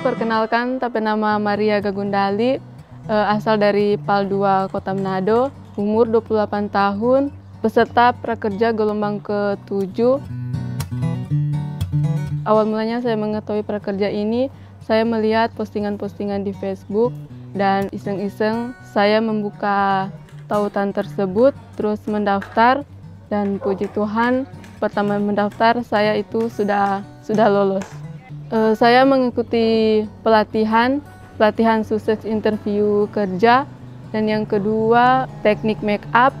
perkenalkan, tapi nama Maria Gagundali, uh, asal dari PAL 2 Kota Manado, umur 28 tahun, peserta prakerja gelombang ke-7. Awal mulanya saya mengetahui prakerja ini, saya melihat postingan-postingan di Facebook dan iseng-iseng saya membuka tautan tersebut, terus mendaftar dan puji Tuhan pertama mendaftar saya itu sudah sudah lolos. Uh, saya mengikuti pelatihan pelatihan sukses interview kerja dan yang kedua teknik make up.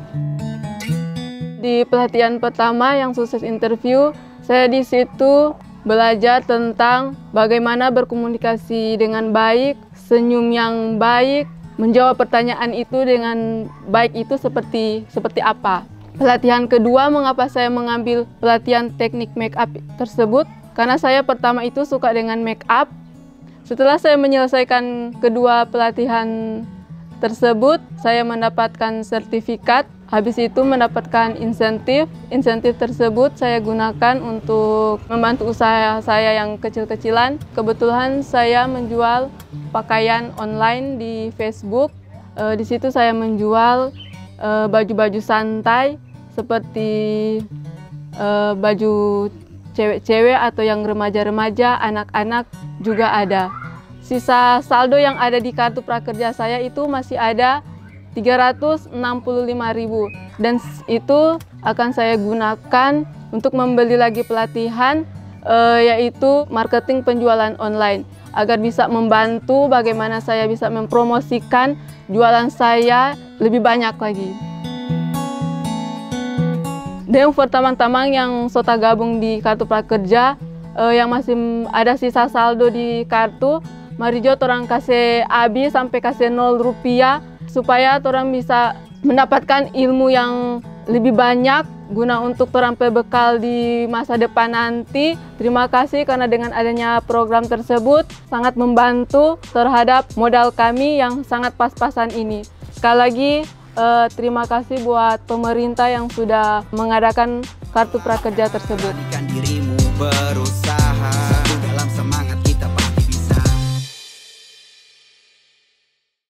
Di pelatihan pertama yang sukses interview, saya di situ belajar tentang bagaimana berkomunikasi dengan baik, senyum yang baik, menjawab pertanyaan itu dengan baik itu seperti seperti apa. Pelatihan kedua, mengapa saya mengambil pelatihan teknik make up tersebut? Karena saya pertama itu suka dengan make up. Setelah saya menyelesaikan kedua pelatihan tersebut, saya mendapatkan sertifikat. Habis itu mendapatkan insentif. Insentif tersebut saya gunakan untuk membantu usaha saya yang kecil-kecilan. Kebetulan saya menjual pakaian online di Facebook. Eh, di situ saya menjual eh, baju-baju santai seperti uh, baju cewek-cewek atau yang remaja-remaja, anak-anak juga ada. Sisa saldo yang ada di kartu prakerja saya itu masih ada 365.000 dan itu akan saya gunakan untuk membeli lagi pelatihan uh, yaitu marketing penjualan online agar bisa membantu bagaimana saya bisa mempromosikan jualan saya lebih banyak lagi. Dan pertama-tama yang sota gabung di kartu prakerja uh, yang masih ada sisa saldo di kartu, mari jo orang kasih abi sampai kasih nol rupiah supaya orang bisa mendapatkan ilmu yang lebih banyak guna untuk orang bekal di masa depan nanti. Terima kasih karena dengan adanya program tersebut sangat membantu terhadap modal kami yang sangat pas-pasan ini. Sekali lagi Uh, terima kasih buat pemerintah yang sudah mengadakan kartu prakerja tersebut. Berusaha